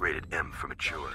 Rated M for mature.